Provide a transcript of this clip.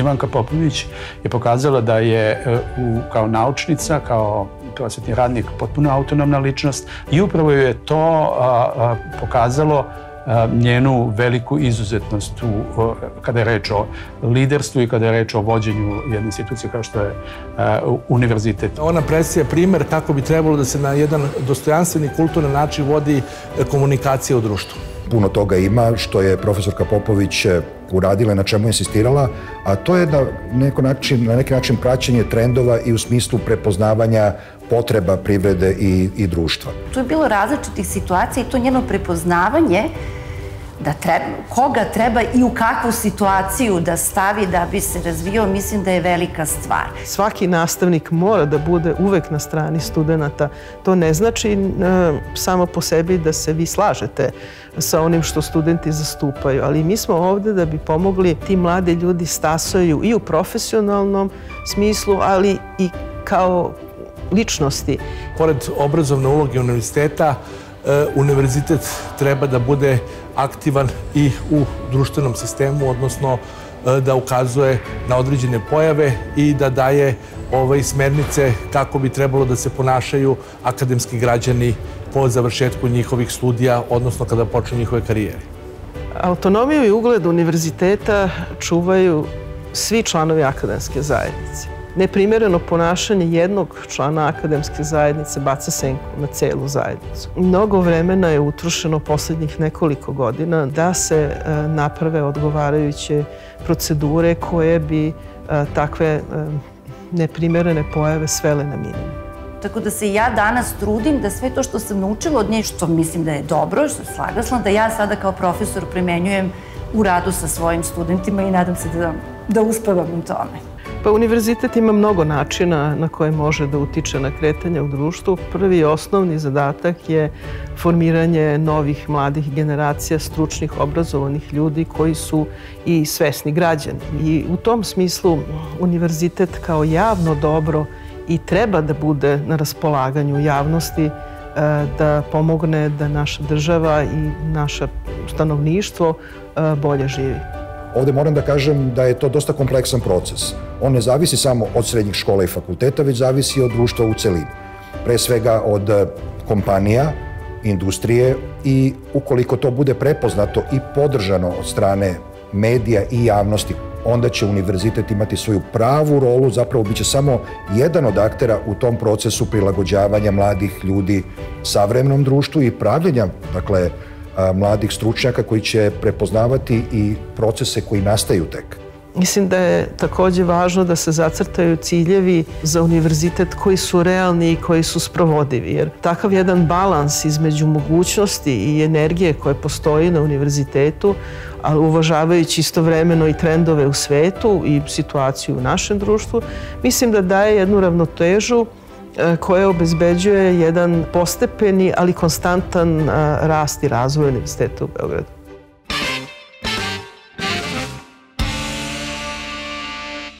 Ivanka Popović je pokazala da je u, kao naučnica, kao prosvetni radnik potpuno autonomna ličnost i upravo je to a, a, pokazalo njenu veliku izuzetnost u, kada je reč o liderstvu i kada je reč o vođenju jedne institucije kao što je univerzitet. Ona predstavlja primer kako bi trebalo da se na jedan dostojanstveni kulturni način vodi komunikacija u društvu. Puno toga ima što je profesorka Popović e, uradila i na čemu je insistirala, a to je da neko način, na neki način praćenje trendova i u smislu prepoznavanja potreba privrede i, i društva. Tu je bilo različitih situacija i to njeno prepoznavanje da treba, koga treba i u kakvu situaciju da stavi da bi se razvio, mislim da je velika stvar. Svaki nastavnik mora da bude uvek na strani studenta. To ne znači e, samo po sebi da se vi slažete sa onim što studenti zastupaju, ali mi smo ovde da bi pomogli ti mladi ljudi stasaju i u profesionalnom smislu, ali i kao ličnosti. Pored obrazovne uloge univerziteta, univerzitet treba da bude aktivan i u društvenom sistemu, odnosno e, da ukazuje na određene pojave i da daje ove smernice kako bi trebalo da se ponašaju akademski građani po završetku njihovih studija, odnosno kada počnu njihove karijere. Autonomiju i ugled univerziteta čuvaju svi članovi akademske zajednice neprimereno ponašanje jednog člana akademske zajednice baca senku na celu zajednicu. Mnogo vremena je utrošeno poslednjih nekoliko godina da se e, naprave odgovarajuće procedure koje bi e, takve e, neprimerene pojave svele na minimum. Tako da se ja danas trudim da sve to što sam naučila od nje, što mislim da je dobro, što je slagasla, da ja sada kao profesor primenjujem u radu sa svojim studentima i nadam se da, da uspevam u tome. Pa univerzitet ima mnogo načina na koje može da utiče na kretanje u društvu. Prvi osnovni zadatak je formiranje novih mladih generacija stručnih, obrazovanih ljudi koji su i svesni građani. I u tom smislu univerzitet kao javno dobro i treba da bude na raspolaganju javnosti e, da pomogne da naša država i naše stanovništvo e, bolje živi. Ovde moram da kažem da je to dosta kompleksan proces. On ne zavisi samo od srednjih škola i fakulteta, već zavisi od društva u celini. Pre svega od e, kompanija, industrije i ukoliko to bude prepoznato i podržano od strane medija i javnosti, onda će univerzitet imati svoju pravu rolu, zapravo biće samo jedan od aktera u tom procesu prilagođavanja mladih ljudi savremenom društvu i pravljenja, dakle, mladih stručnjaka koji će prepoznavati i procese koji nastaju tek. Mislim da je takođe važno da se zacrtaju ciljevi za univerzitet koji su realni i koji su sprovodivi, jer takav jedan balans između mogućnosti i energije koje postoji na univerzitetu, ali uvažavajući istovremeno i trendove u svetu i situaciju u našem društvu, mislim da daje jednu ravnotežu E, koje obezbeđuje jedan postepeni, ali konstantan e, rast i razvoj Univerziteta u Beogradu.